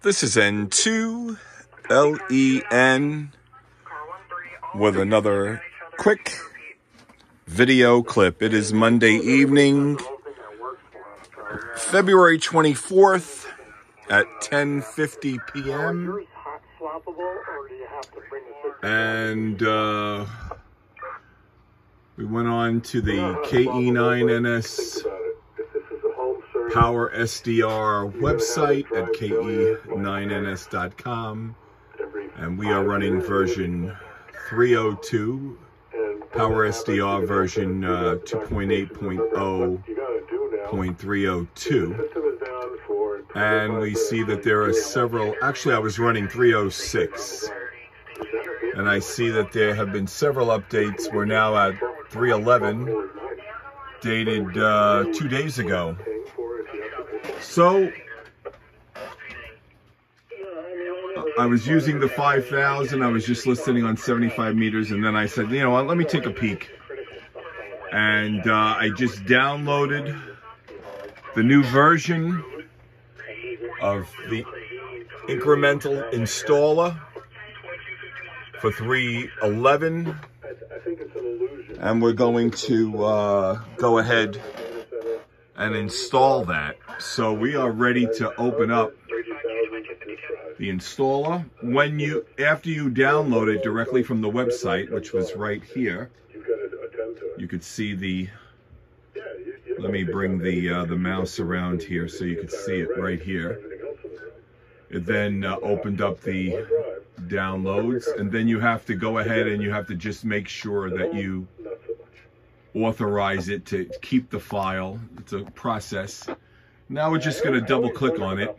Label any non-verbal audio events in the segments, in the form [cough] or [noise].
This is N2LEN with another quick video clip. It is Monday evening, February 24th at 10:50 p.m. And uh, we went on to the KE9NS Power SDR website at ke9ns.com and we are running version 302 Power SDR version uh, 2.8.0.302 and we see that there are several actually I was running 306 and I see that there have been several updates. We're now at 311 dated uh, two days ago so I was using the 5000. I was just listening on 75 meters. And then I said, you know what, let me take a peek. And uh, I just downloaded the new version of the incremental installer for 311. And we're going to uh, go ahead and install that. So we are ready to open up the installer. When you, after you download it directly from the website, which was right here, you could see the, let me bring the, uh, the mouse around here so you could see it right here. It then uh, opened up the downloads and then you have to go ahead and you have to just make sure that you authorize it to keep the file. It's a process. Now we're just going to double click on it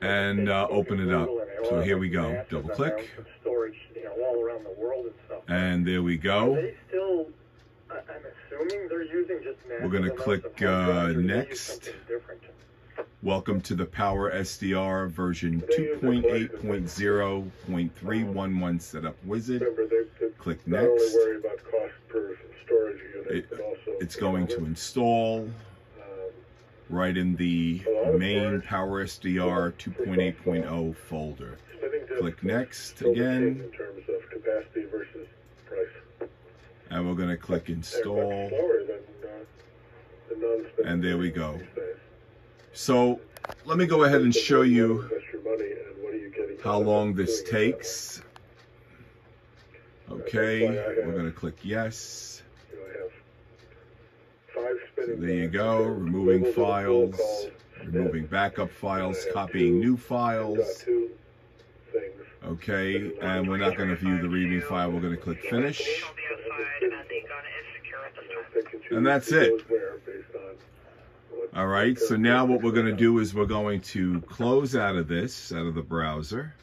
and uh, open it up. So here we go. Double click. And there we go. We're going to click uh, next. Welcome to the Power SDR version 2.8.0.311 setup wizard. Click next. It, it's going to install right in the main Power SDR 2.8.0 folder. Click next again. And we're going to click install. And there we go. So let me go ahead and show you how long this takes. Okay, we're going to click yes. So there you go, removing files, removing backup files, copying new files. Okay, and we're not going to view the readme file, we're going to click finish. And that's it. All right, so now what we're going to do is we're going to close out of this, out of the browser.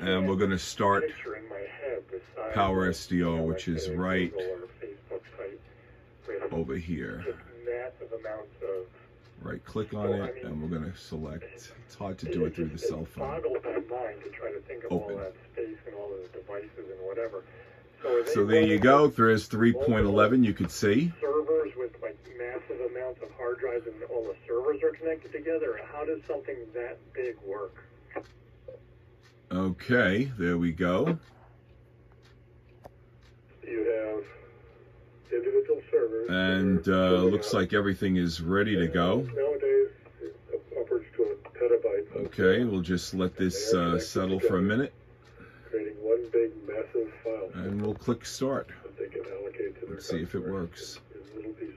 And we're going to start Power SDR, which is right over here. Right click on it and we're going to select, it's hard to do it through the cell phone. Open. So there you go, there's 3.11 you could see. Servers with like massive amounts of hard drives and all the servers are connected together. How does something that big work? Okay, there we go. You have individual servers. And uh, looks like everything is ready to go. Nowadays, upwards to a petabyte. Okay, we'll just let this uh, settle for a minute. Creating one big massive file. And we'll click start. They can allocate to Let's see if it works. In little pieces.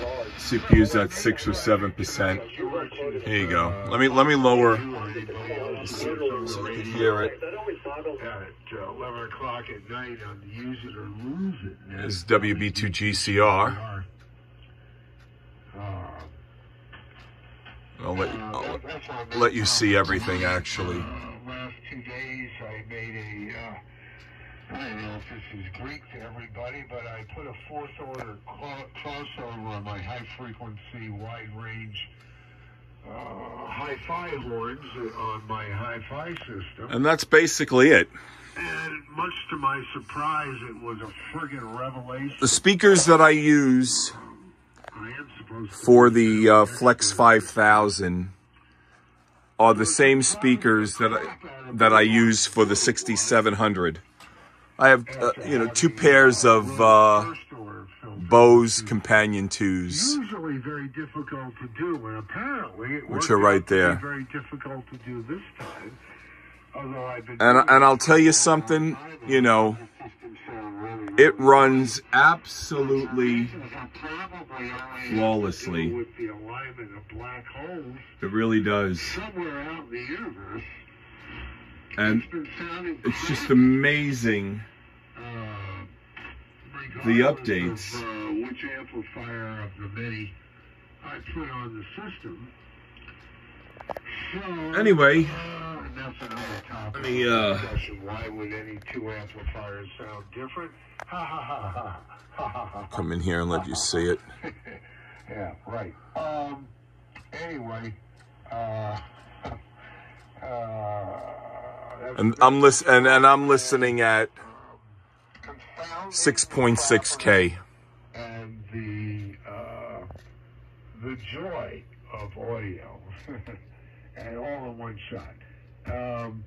CPU's at six or seven percent. Here you go. Let me let me lower so you can hear it. At 11 o'clock at night on Use It or Lose It. This is WB2GCR. Uh, I'll let, I'll let you see everything actually. Uh, last two days, I made a, uh, I don't know if this is Greek to everybody, but I put a fourth order crossover on my high frequency, wide range, uh, hi fi horns on my hi fi system. And that's basically it. And much to my surprise, it was a friggin' revelation. The speakers that I use I am supposed to for the uh, Flex 5000 are the same speakers that I, that I use for the 6700. I have, uh, you know, two pairs of uh, First order filter. Bose Companion 2s. usually very difficult to do, and apparently it Which are right there. very difficult to do this time. Although I've been And, and I'll tell you for a long something, you know, the system sound really, it runs absolutely good. I probably only flawlessly. deal With the alignment of black holes It really does. somewhere out in the universe, And it's been sounding it's just amazing. The updates. Of, uh, which amplifier of the many I put on the system. So, Anyway. uh, and that's another topic. Let me, uh, discussion. Why would any two amplifiers sound different? Ha ha ha ha ha ha ha. Come in here and let you see it. [laughs] Yeah, right. Um. Anyway, uh. [laughs] uh And I'm listen and, and I'm listening at confounding 6.6k. and the uh, the joy of audio, [laughs] and all in one shot. Um,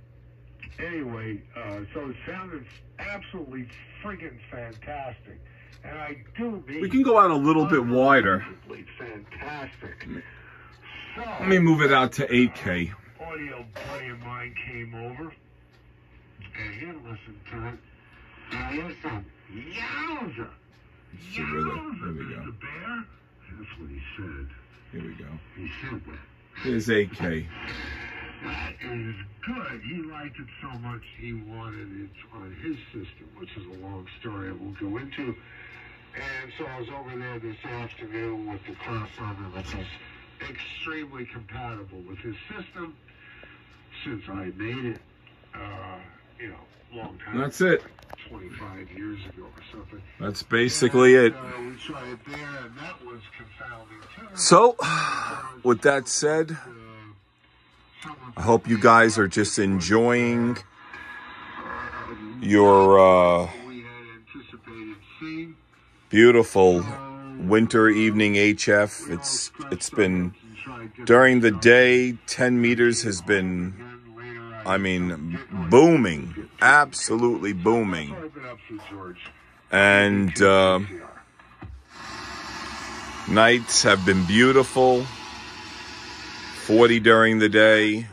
anyway, uh, so it sounded absolutely friggin' fantastic, and I do mean We can go out a little bit wider. unbelievably fantastic. So, Let me move it out to 8k. audio buddy of mine came over, and he listened to it. Yowza! Where the- there we go. Mr. Bear? That's what he said. Here we go. He said that. Here's 8k. That is good. He liked it so much he wanted it on his system, which is a long story I won't go into. And so I was over there this afternoon with the crossover, which is extremely compatible with his system since I made it, uh, you know, long time. That's it. 25 years ago or something. That's basically it. Uh, we tried it there, and that was confounding. So, with that said, I hope you guys are just enjoying your uh, we had anticipated seeing. beautiful winter evening HF. It's it's been during the day 10 meters has been I mean booming, absolutely booming. And uh, nights have been beautiful. 40 during the day.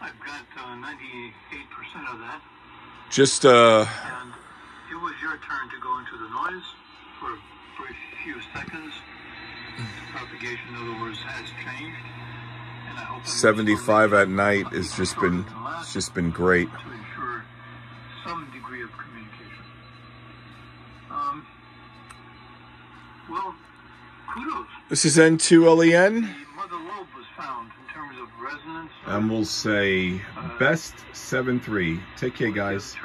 I've got uh, 98% of that, Just uh and it was your turn to go into the noise for, for a few seconds. Propagation, in other words, has changed. 75 at night has just been it's just been great. some degree of communication. Um, well, kudos. This is N2LEN. Mother lobe was found in terms of resonance. And we'll say best 7-3. Take care, guys.